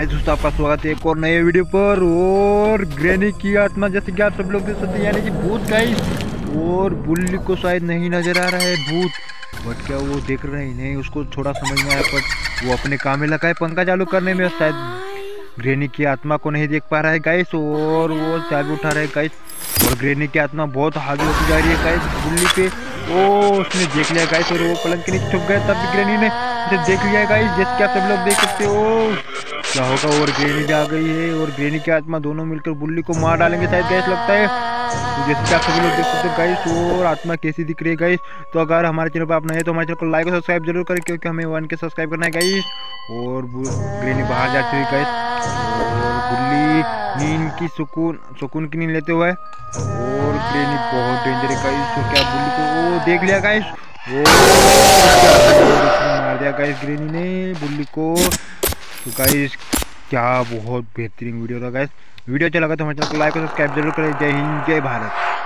हाय दोस्तों आपका स्वागत है एक और नए वीडियो पर। और ग्रैनी की आत्मा जैसे कि आप सब लोग देख सकते हैं, यानी कि भूत गाइस और बुल्ली को शायद नहीं नज़र आ रहा है, भूत। बट क्या वो देख रहे हैं? नहीं, उसको थोड़ा समझ में आया बट वो अपने काम में लगा है पंखा चालू करने में शायद ग्रेनी की आत्मा को नहीं देख पा रहा है गाइस और वो चाबी उठा रहा है गाइस और ग्रेनी की आत्मा बहुत हावी होती जा रही है गाइस बुल्ली पे। ओ, उसने देख लिया गाइस और वो पलंग के नीचे छुप गया, तब ग्रेनी ने देख लिया गाइस जैसे कि आप सब लोग देख सकते हो। क्या होगा? और ग्रेनी आ गई है, और ग्रेनी की आत्मा दोनों मिलकर बुल्ली को मार डालेंगे शायद गैस लगता है। तो जैसे कि आप सभी लोग देख सकते हो गाइस और आत्मा कैसी दिख रही है गाइस तो अगर हमारे चैनल पर आप नए हैं तो हमारे चैनल को लाइक और सब्सक्राइब ज़रूर करें, क्योंकि हमें वन के सब्सक्राइब करना है गाइस और ग्रेनी बाहर जा चुकी गाइस और बुल्ली नींद की सुकून सुकून की नींद लेते हुए। और ग्रेनी बहुत डेंजर है गाइस तो क्या बुल्ली को वो देख लिया गाइस ओ मार दिया गाइस ग्रेनी ने बुल्ली को। तो गाइस क्या बहुत बेहतरीन वीडियो था गाइस वीडियो अच्छा लगा तो हमारे चैनल को लाइक और सब्सक्राइब ज़रूर करें। जय हिंद, जय भारत।